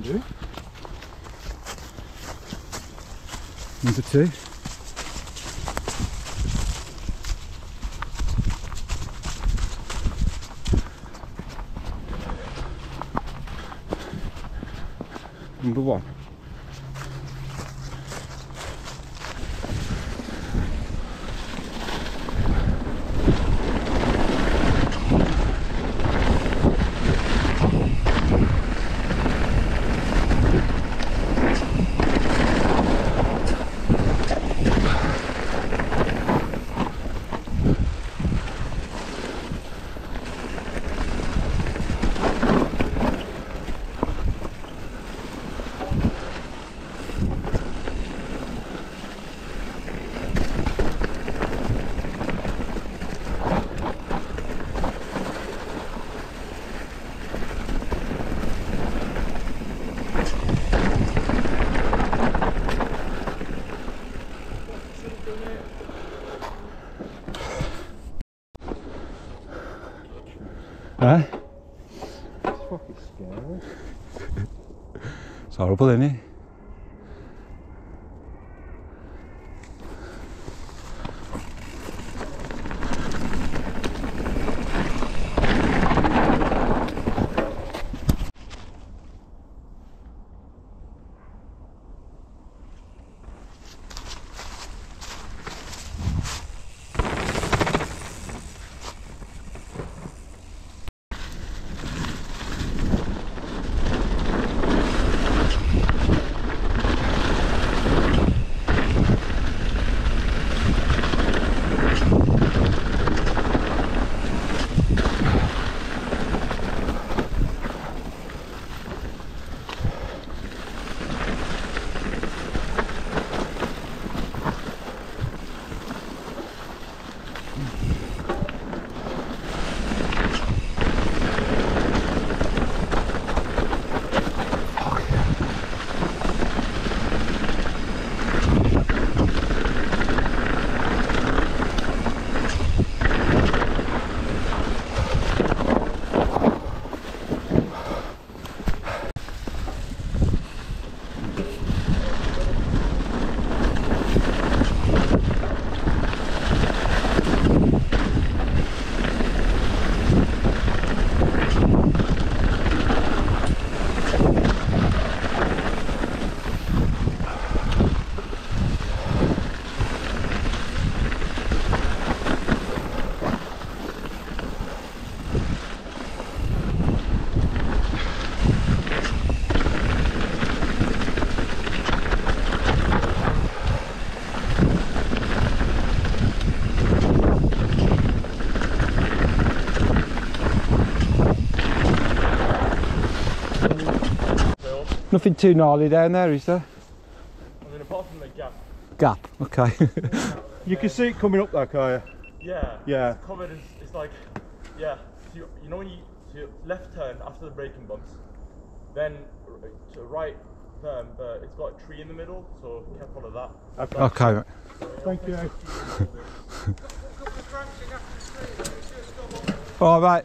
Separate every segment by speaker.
Speaker 1: do.
Speaker 2: Number two. Number one. Huh?
Speaker 1: It's fucking scary.
Speaker 2: It's horrible, Nothing too gnarly down there, is there?
Speaker 3: I mean, apart from the gap,
Speaker 2: Gap, okay.
Speaker 1: You can see it coming up there, can't
Speaker 3: yeah,
Speaker 1: Yeah.
Speaker 3: it's covered. It's, it's like, yeah, so you, you know when you so you left turn after the braking bumps, then r- to right turn, but it's got a tree in the middle, so can't follow that.
Speaker 2: okay. mate.
Speaker 1: you? Thank you.
Speaker 2: All right.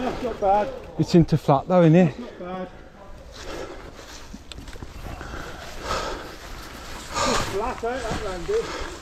Speaker 1: That's not bad.
Speaker 2: it's into flat though, isn't it?
Speaker 1: Not bad. Flat out that landed.